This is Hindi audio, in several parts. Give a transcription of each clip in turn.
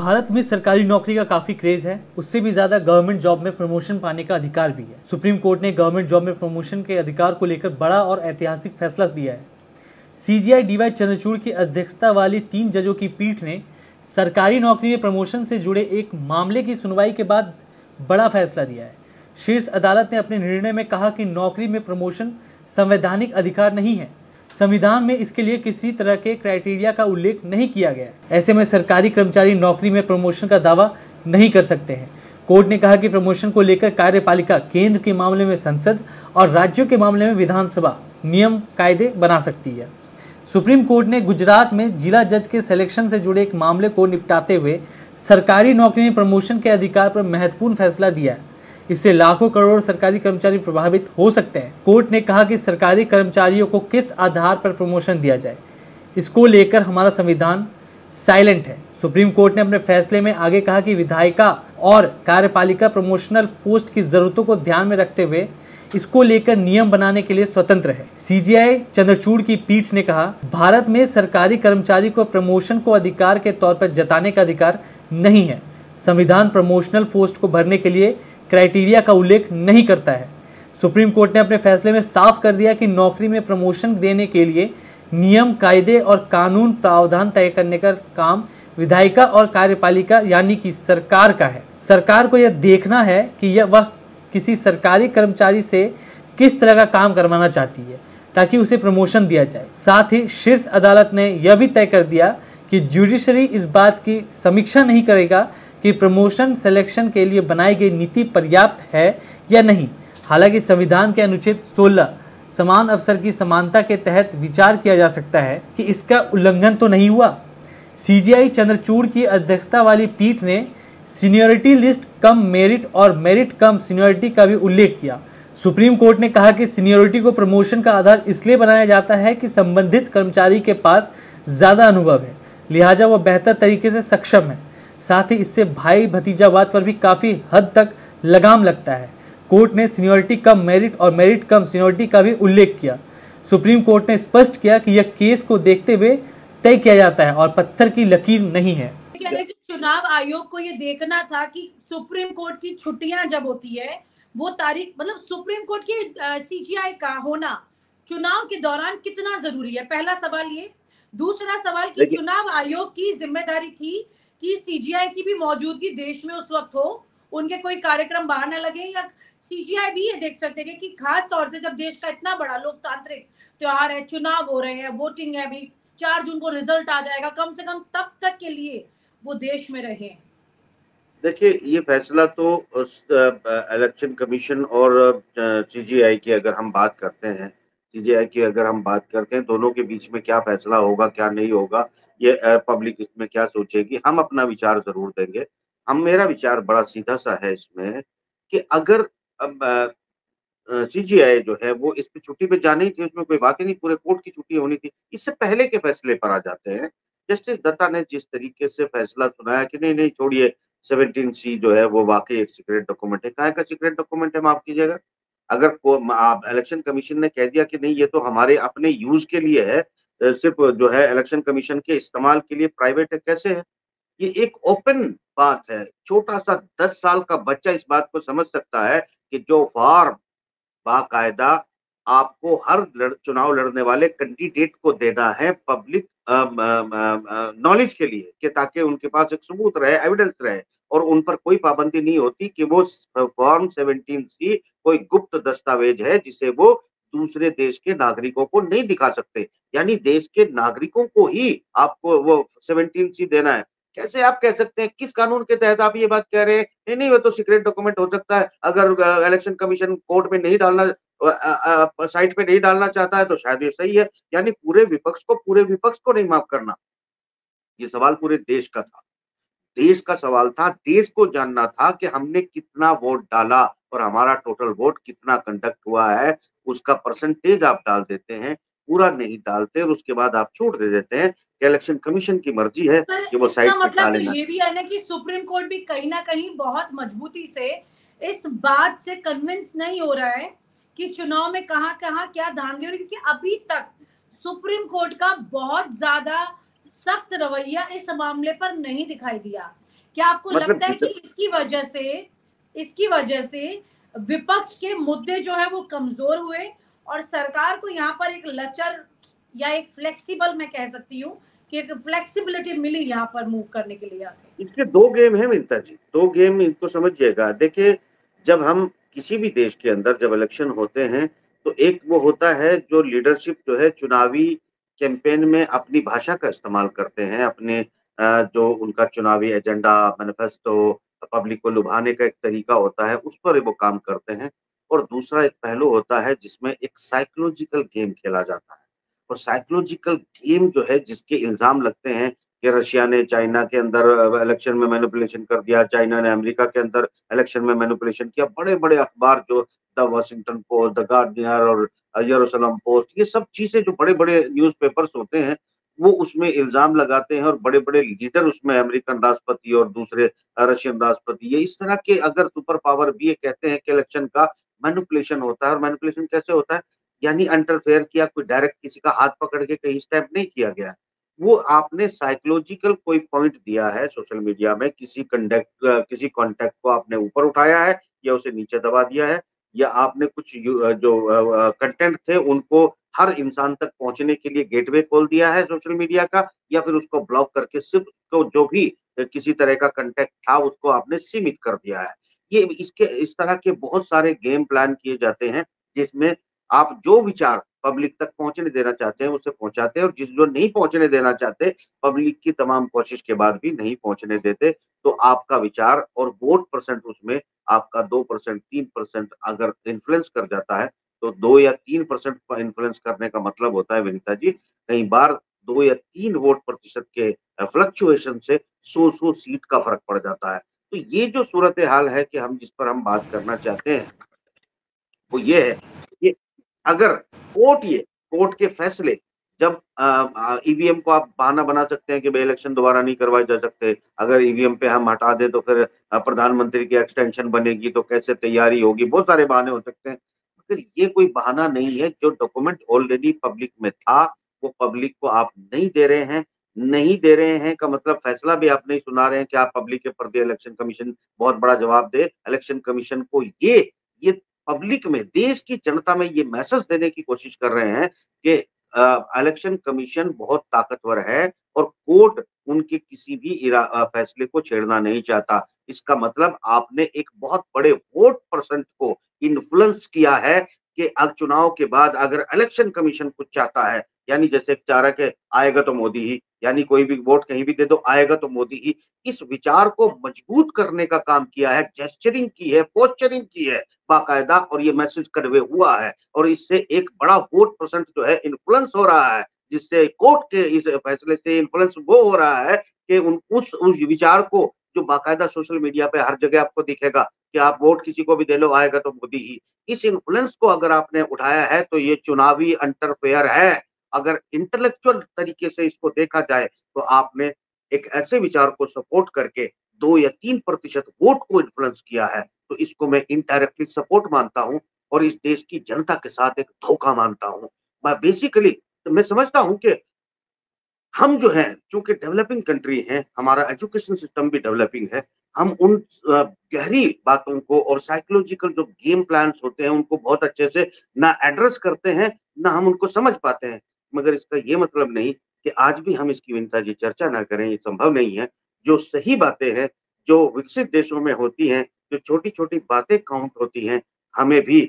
भारत में सरकारी नौकरी का काफ़ी क्रेज है। उससे भी ज़्यादा गवर्नमेंट जॉब में प्रमोशन पाने का अधिकार भी है। सुप्रीम कोर्ट ने गवर्नमेंट जॉब में प्रमोशन के अधिकार को लेकर बड़ा और ऐतिहासिक फैसला दिया है। सीजीआई डीवाई चंद्रचूड़ की अध्यक्षता वाली तीन जजों की पीठ ने सरकारी नौकरी में प्रमोशन से जुड़े एक मामले की सुनवाई के बाद बड़ा फैसला दिया है। शीर्ष अदालत ने अपने निर्णय में कहा कि नौकरी में प्रमोशन संवैधानिक अधिकार नहीं है। संविधान में इसके लिए किसी तरह के क्राइटेरिया का उल्लेख नहीं किया गया ऐसे में सरकारी कर्मचारी नौकरी में प्रमोशन का दावा नहीं कर सकते हैं। कोर्ट ने कहा कि प्रमोशन को लेकर कार्यपालिका केंद्र के मामले में संसद और राज्यों के मामले में विधानसभा नियम, कायदे बना सकती है। सुप्रीम कोर्ट ने गुजरात में जिला जज के सिलेक्शन से जुड़े एक मामले को निपटाते हुए सरकारी नौकरी में प्रमोशन के अधिकार पर महत्वपूर्ण फैसला दिया है। इससे लाखों करोड़ सरकारी कर्मचारी प्रभावित हो सकते हैं। कोर्ट ने कहा कि सरकारी कर्मचारियों को किस आधार पर प्रमोशन दिया जाए, इसको लेकर हमारा संविधान साइलेंट है। सुप्रीम कोर्ट ने अपने फैसले में आगे कहा कि विधायिका और कार्यपालिका प्रमोशनल पोस्ट की जरूरतों को ध्यान में रखते हुए इसको लेकर नियम बनाने के लिए स्वतंत्र है। सीजीआई चंद्रचूड़ की पीठ ने कहा, भारत में सरकारी कर्मचारी को प्रमोशन को अधिकार के तौर पर जताने का अधिकार नहीं है। संविधान प्रमोशनल पोस्ट को भरने के लिए क्राइटेरिया का उल्लेख नहीं करता है। सुप्रीम कोर्ट ने अपने फैसले में साफ़ कर दिया कि नौकरी में प्रमोशन देने के लिए नियम, कायदे और कानून प्रावधान तय करने का काम विधायिका और कार्यपालिका यानी कि सरकार का है। सरकार को यह देखना है कि यह वह किसी सरकारी कर्मचारी से किस तरह का काम करवाना चाहती है, ताकि उसे प्रमोशन दिया जाए। साथ ही शीर्ष अदालत ने यह भी तय कर दिया कि जुडिशरी इस बात की समीक्षा नहीं करेगा कि प्रमोशन सिलेक्शन के लिए बनाई गई नीति पर्याप्त है या नहीं। हालाँकि संविधान के अनुच्छेद 16 समान अवसर की समानता के तहत विचार किया जा सकता है कि इसका उल्लंघन तो नहीं हुआ। सीजीआई चंद्रचूड़ की अध्यक्षता वाली पीठ ने सीनियोरिटी लिस्ट कम मेरिट और मेरिट कम सीनियोरिटी का भी उल्लेख किया। सुप्रीम कोर्ट ने कहा कि सीनियोरिटी को प्रमोशन का आधार इसलिए बनाया जाता है कि संबंधित कर्मचारी के पास ज़्यादा अनुभव है, लिहाजा वह बेहतर तरीके से सक्षम है। साथ ही इससे भाई भतीजावाद पर भी काफ़ी हद तक लगाम लगता है। कोर्ट ने सीनियोरिटी कम मेरिट और मेरिट कम सीनियोरिटी का भी उल्लेख किया। सुप्रीम कोर्ट ने स्पष्ट किया कि यह केस को देखते हुए तय किया जाता है और पत्थर की लकीर नहीं है। चुनाव आयोग को ये देखना था कि सुप्रीम कोर्ट की छुट्टियाँ जब होती है वो तारीख मतलब सुप्रीम कोर्ट की सीजीआई का होना चुनाव के दौरान कितना ज़रूरी है? पहला सवाल ये। दूसरा सवाल कि चुनाव आयोग की ज़िम्मेदारी थी कि सीजीआई की भी मौजूदगी देश में उस वक्त हो, उनके कोई कार्यक्रम बाहर न लगे, या सीजीआई भी ये देख सकते हैं कि खास तौर से जब देश का इतना बड़ा लोकतांत्रिक त्योहार है, चुनाव हो रहे हैं वोटिंग है अभी, चार जून को रिज़ल्ट आ जाएगा, कम से कम तब तक के लिए वो देश में रहे देखिए, ये फैसला तो इलेक्शन कमीशन और सीजीआई की अगर हम बात करते हैं सीजीआई की अगर हम बात करते हैं, दोनों के बीच में क्या फैसला होगा, क्या नहीं होगा, ये पब्लिक इसमें क्या सोचेगी, हम अपना विचार ज़रूर देंगे। हम, मेरा विचार बड़ा सीधा सा है इसमें कि अगर सीजीआई जो है, वो इस पे छुट्टी पे जानी थी, उसमें कोई बात ही नहीं, पूरे कोर्ट की छुट्टी होनी थी। इससे पहले के फैसले पर आ जाते हैं। जस्टिस दत्ता ने जिस तरीके से फैसला सुनाया कि नहीं नहीं, छोड़िए, सेवनटीन सी जो है, वो वाकई एक सीक्रेट डॉक्यूमेंट है। कहा का सीक्रेट डॉक्यूमेंट है, माफ़ कीजिएगा? अगर इलेक्शन कमीशन ने कह दिया कि नहीं ये तो हमारे अपने यूज़ के लिए है सिर्फ़ जो है इलेक्शन कमीशन के इस्तेमाल के लिए प्राइवेट है कैसे है? ये एक ओपन बात है। छोटा सा दस साल का बच्चा इस बात को समझ सकता है कि जो फॉर्म बाकायदा आपको हर लड़, चुनाव लड़ने वाले कैंडिडेट को देना है पब्लिक नॉलेज के लिए कि ताकि उनके पास एक सबूत रहे एविडेंस रहे। और उन पर कोई पाबंदी नहीं होती कि वो फॉर्म 17 सी कोई गुप्त दस्तावेज़ है जिसे वो दूसरे देश के नागरिकों को नहीं दिखा सकते। यानी देश के नागरिकों को ही आपको वो सेवनटीन सी देना है। कैसे आप कह सकते हैं? किस कानून के तहत आप ये बात कह रहे हैं? नहीं नहीं, वो तो सीक्रेट डॉक्यूमेंट हो सकता है। अगर इलेक्शन कमीशन कोर्ट में नहीं डालना साइट पे नहीं डालना चाहता है तो शायद ये सही है। यानी पूरे विपक्ष को, पूरे विपक्ष को नहीं माफ़ करना। ये सवाल पूरे देश का था। देश का सवाल था देश को जानना था कि हमने कितना वोट डाला और हमारा टोटल वोट कितना कंडक्ट हुआ है उसका परसेंटेज आप डाल देते हैं पूरा नहीं डालते और उसके बाद आप छूट दे देते हैं कि इलेक्शन कमीशन की मर्ज़ी है कि वो साइड मतलब ये भी है ना कि सुप्रीम कोर्ट भी कहीं ना कहीं बहुत मजबूती से इस बात से कन्विंस नहीं हो रहा है कि चुनाव में कहाँ कहाँ क्या धांधली हो रही क्योंकि अभी तक सुप्रीम कोर्ट का बहुत ज़्यादा सख्त रवैया इस मामले पर नहीं दिखाई दिया। क्या आपको मतलब लगता है कि इसकी वजह से इसकी वजह से विपक्ष के मुद्दे जो है वो कमज़ोर हुए और सरकार को यहाँ पर एक लचर या एक फ्लेक्सिबल मैं कह सकती हूँ कि एक फ्लेक्सिबिलिटी मिली यहाँ पर मूव करने के लिए इसके दो गेम है मिलता जी। दो गेम इनको समझिएगा। देखिए जब हम किसी भी देश के अंदर जब इलेक्शन होते हैं तो एक वो होता है जो लीडरशिप जो है चुनावी कैंपेन में अपनी भाषा का इस्तेमाल करते हैं, अपने जो उनका चुनावी एजेंडा मैनिफेस्टो पब्लिक को लुभाने का एक तरीका होता है, उस पर वो काम करते हैं। और दूसरा एक पहलू होता है जिसमें एक साइकोलॉजिकल गेम खेला जाता है। और साइकोलॉजिकल गेम जो है जिसके इल्ज़ाम लगते हैं कि रशिया ने चाइना के अंदर इलेक्शन में मैनिपुलेशन कर दिया चाइना ने अमेरिका के अंदर इलेक्शन में मैनिपुलेशन किया। बड़े बड़े अखबार जो the Washington Post the Guardian और यरूशलेम पोस्ट ये सब चीज़ें जो बड़े बड़े न्यूज़पेपर्स होते हैं, वो उसमें इल्ज़ाम लगाते हैं और बड़े बड़े लीडर उसमें अमेरिकन राष्ट्रपति और दूसरे रशियन राष्ट्रपति, ये इस तरह के अगर सुपर पावर भी ये कहते हैं कि इलेक्शन का मैनिपुलेशन होता है और मैनिपुलेशन कैसे होता है? यानी अंटरफेयर किया, कोई डायरेक्ट किसी का हाथ पकड़ के कहीं स्टेप नहीं किया गया। वो आपने साइकोलॉजिकल कोई पॉइंट दिया है सोशल मीडिया में, किसी कंडक्ट किसी कॉन्टेक्ट को आपने ऊपर उठाया है या उसे नीचे दबा दिया है, या आपने कुछ जो कंटेंट थे उनको हर इंसान तक पहुँचने के लिए गेटवे खोल दिया है सोशल मीडिया का, या फिर उसको ब्लॉक करके सिर्फ़ तो जो भी किसी तरह का कंटेक्ट था उसको आपने सीमित कर दिया है। ये इसके, इस तरह के बहुत सारे गेम प्लान किए जाते हैं जिसमें आप जो विचार पब्लिक तक पहुँचने देना चाहते हैं, उसे पहुंचाते हैं, और जिस जो नहीं पहुँचने देना चाहते पब्लिक की तमाम कोशिश के बाद भी नहीं पहुँचने देते तो आपका विचार और वोट परसेंट उसमें आपका दो परसेंट तीन परसेंट अगर इन्फ्लुएंस कर जाता है तो दो या तीन परसेंट इन्फ्लुएंस करने का मतलब होता है विनीता जी, कई बार दो या तीन वोट प्रतिशत के फ्लक्चुएशन से सौ सौ सीट का फ़र्क पड़ जाता है। तो ये जो सूरत हाल है कि हम जिस पर हम बात करना चाहते हैं, वो ये है अगर कोर्ट ये, कोर्ट के फैसले, जब ईवीएम को आप बहाना बना सकते हैं कि भाई इलेक्शन दोबारा नहीं करवाए जा सकते, अगर ईवीएम पे हम हटा दें तो फिर प्रधानमंत्री की एक्सटेंशन बनेगी तो कैसे तैयारी होगी? बहुत सारे बहाने हो सकते हैं। मगर ये कोई बहाना नहीं है, जो डॉक्यूमेंट ऑलरेडी पब्लिक में था, वो पब्लिक को आप नहीं दे रहे हैं, नहीं दे रहे हैं का मतलब फैसला भी आप नहीं सुना रहे हैं कि आप पब्लिक के प्रति इलेक्शन कमीशन बहुत बड़ा जवाब दे। इलेक्शन कमीशन को ये ये पब्लिक में, देश की जनता में ये मैसेज देने की कोशिश कर रहे हैं कि इलेक्शन कमीशन बहुत ताकतवर है और कोर्ट उनके किसी भी फैसले को छेड़ना नहीं चाहता। इसका मतलब आपने एक बहुत बड़े वोट परसेंट को इन्फ्लुएंस किया है कि अब चुनाव के बाद अगर इलेक्शन कमीशन कुछ चाहता है यानी जैसे चारा के आएगा तो मोदी ही, यानी कोई भी वोट कहीं भी दे दो, आएगा तो मोदी ही। इस विचार को मज़बूत करने का काम किया है जेस्चरिंग की है पोस्चरिंग की है, बाकायदा और ये मैसेज करवे हुआ है। और इससे एक बड़ा वोट परसेंट जो है इन्फ्लुएंस हो रहा है, जिससे कोर्ट के इस फैसले से इन्फ्लुएंस वो हो रहा है कि उन, उस उस विचार को जो बाकायदा सोशल मीडिया पे हर जगह आपको दिखेगा कि आप वोट किसी को भी दे लो, आएगा तो मोदी ही। इस इन्फ्लुएंस को अगर आपने उठाया है तो ये चुनावी अंटरफेयर है। अगर इंटेलेक्चुअल तरीके से इसको देखा जाए तो आपने एक ऐसे विचार को सपोर्ट करके दो या तीन प्रतिशत वोट को इन्फ्लुएंस किया है तो इसको मैं इनडायरेक्टली सपोर्ट मानता हूँ और इस देश की जनता के साथ एक धोखा मानता हूँ। मैं बेसिकली तो मैं समझता हूँ कि हम जो है, चूँकि डेवलपिंग कंट्री है, हमारा एजुकेशन सिस्टम भी डेवलपिंग है, हम उन गहरी बातों को और साइकोलॉजिकल जो गेम प्लान्स होते हैं, उनको बहुत अच्छे से ना एड्रेस करते हैं, ना हम उनको समझ पाते हैं। मगर इसका ये मतलब नहीं कि आज भी हम इसकी विंता जी चर्चा ना करें ये संभव नहीं है। जो सही बातें हैं जो विकसित देशों में होती हैं जो छोटी छोटी बातें काउंट होती हैं हमें भी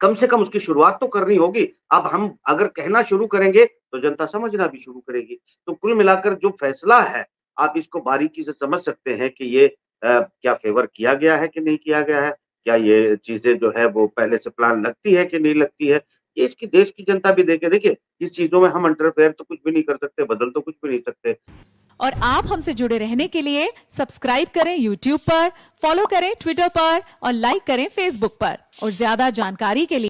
कम से कम उसकी शुरुआत तो करनी होगी। अब हम अगर कहना शुरू करेंगे तो जनता समझना भी शुरू करेगी। तो कुल मिलाकर जो फैसला है आप इसको बारीकी से समझ सकते हैं कि ये आ, क्या फेवर किया गया है कि नहीं किया गया है? क्या ये चीज़ें जो है वो पहले से प्लान लगती है कि नहीं लगती है? ये इसकी देश की जनता भी देखे, देखिए, इस चीज़ों में हम इंटरफेयर तो कुछ भी नहीं कर सकते, बदल तो कुछ भी नहीं सकते। और आप हमसे जुड़े रहने के लिए सब्सक्राइब करें यूट्यूब पर, फॉलो करें ट्विटर पर और लाइक करें फेसबुक पर। और ज़्यादा जानकारी के लिए